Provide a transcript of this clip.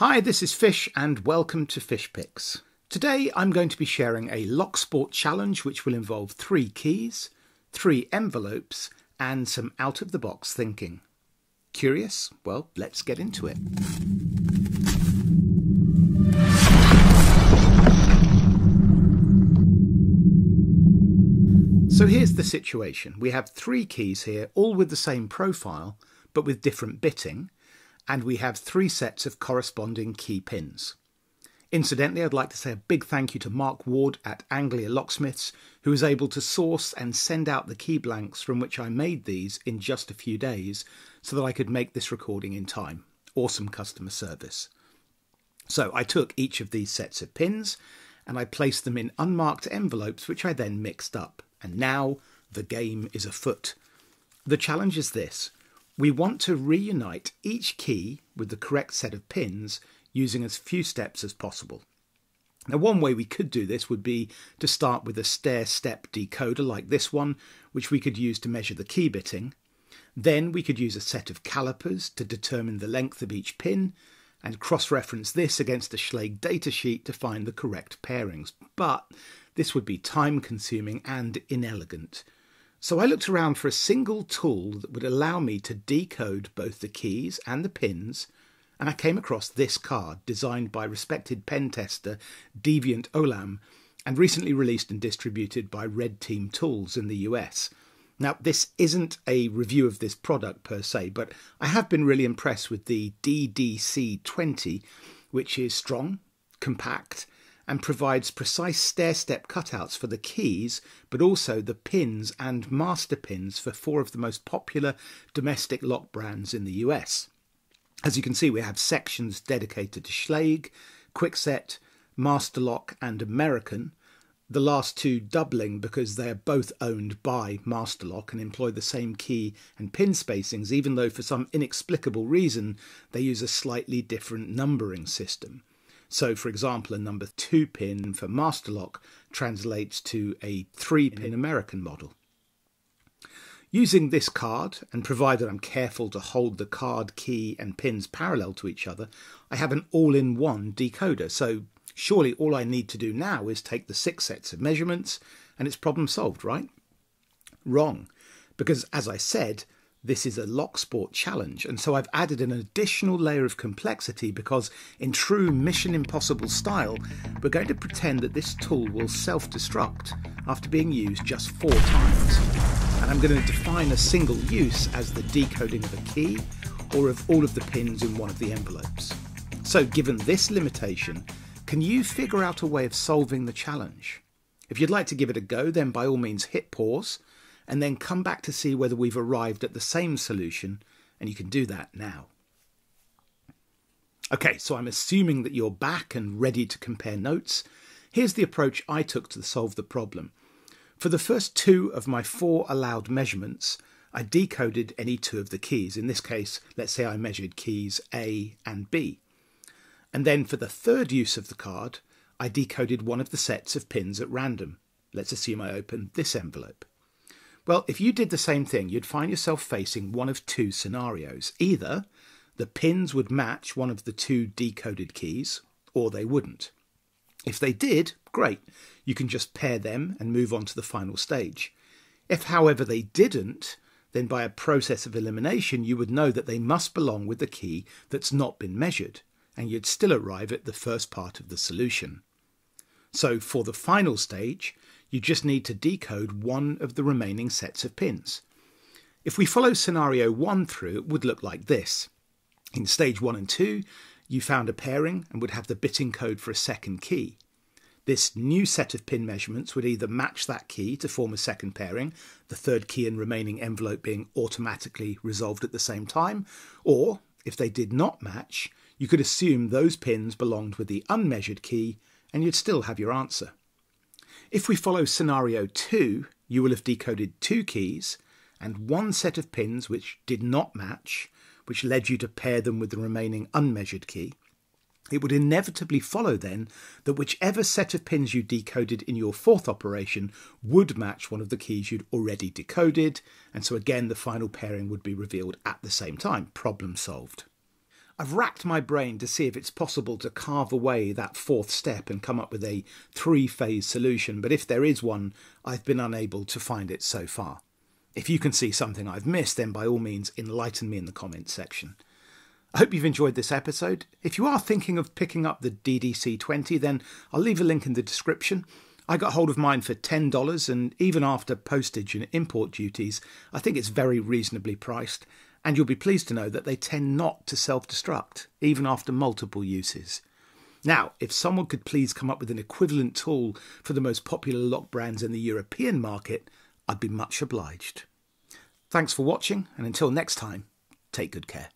Hi, this is Fish and welcome to Fish Picks. Today I'm going to be sharing a Locksport challenge which will involve three keys, three envelopes and some out-of-the-box thinking. Curious? Well, let's get into it. So here's the situation. We have three keys here, all with the same profile, but with different bitting, and we have three sets of corresponding key pins. Incidentally, I'd like to say a big thank you to Mark Ward at Anglia Locksmiths, who was able to source and send out the key blanks from which I made these in just a few days so that I could make this recording in time. Awesome customer service. So I took each of these sets of pins and I placed them in unmarked envelopes, which I then mixed up. And now the game is afoot. The challenge is this we want to reunite each key with the correct set of pins using as few steps as possible. Now, one way we could do this would be to start with a stair step decoder like this one, which we could use to measure the key bitting. Then we could use a set of calipers to determine the length of each pin and cross reference this against a Schlage datasheet to find the correct pairings. But this would be time consuming and inelegant. So I looked around for a single tool that would allow me to decode both the keys and the pins, and I came across this card designed by respected pen tester Deviant Ollam and recently released and distributed by Red Team Tools in the US. Now, this isn't a review of this product per se, but I have been really impressed with the DDC20, which is strong, compact, and provides precise stair-step cutouts for the keys, but also the pins and master pins for four of the most popular domestic lock brands in the US. As you can see, we have sections dedicated to Schlage, Kwikset, Master Lock, and American, the last two doubling because they are both owned by Master Lock and employ the same key and pin spacings, even though for some inexplicable reason they use a slightly different numbering system. So, for example, a number two pin for master lock translates to a three pin American model. Using this card, and provided I'm careful to hold the card, key, and pins parallel to each other, I have an all in one decoder. So, surely all I need to do now is take the six sets of measurements and it's problem solved, right? Wrong. Because, as I said, this is a Locksport challenge, and so I've added an additional layer of complexity because, in true Mission Impossible style, we're going to pretend that this tool will self destruct after being used just four times. And I'm going to define a single use as the decoding of a key or of all of the pins in one of the envelopes. So, given this limitation, can you figure out a way of solving the challenge? If you'd like to give it a go, then by all means hit pause and then come back to see whether we've arrived at the same solution, and you can do that now. Okay, so I'm assuming that you're back and ready to compare notes. Here's the approach I took to solve the problem. For the first two of my four allowed measurements, I decoded any two of the keys. In this case, let's say I measured keys A and B. And then for the third use of the card, I decoded one of the sets of pins at random. Let's assume I open this envelope. Well, if you did the same thing, you'd find yourself facing one of two scenarios. Either the pins would match one of the two decoded keys, or they wouldn't. If they did, great, you can just pair them and move on to the final stage. If, however, they didn't, then by a process of elimination, you would know that they must belong with the key that's not been measured, and you'd still arrive at the first part of the solution. So, for the final stage, you just need to decode one of the remaining sets of pins. If we follow scenario 1 through, it would look like this. In stage 1 and 2, you found a pairing and would have the bitting code for a second key. This new set of pin measurements would either match that key to form a second pairing, the third key and remaining envelope being automatically resolved at the same time, or, if they did not match, you could assume those pins belonged with the unmeasured key and you'd still have your answer. If we follow scenario 2, you will have decoded two keys and one set of pins which did not match, which led you to pair them with the remaining unmeasured key. It would inevitably follow then that whichever set of pins you decoded in your fourth operation would match one of the keys you'd already decoded, and so again the final pairing would be revealed at the same time. Problem solved. I've racked my brain to see if it's possible to carve away that fourth step and come up with a three phase solution, but if there is one, I've been unable to find it so far. If you can see something I've missed, then by all means enlighten me in the comments section. I hope you've enjoyed this episode. If you are thinking of picking up the DDC 20, then I'll leave a link in the description. I got hold of mine for $10, and even after postage and import duties, I think it's very reasonably priced and you'll be pleased to know that they tend not to self destruct, even after multiple uses. Now, if someone could please come up with an equivalent tool for the most popular lock brands in the European market, I'd be much obliged. Thanks for watching, and until next time, take good care.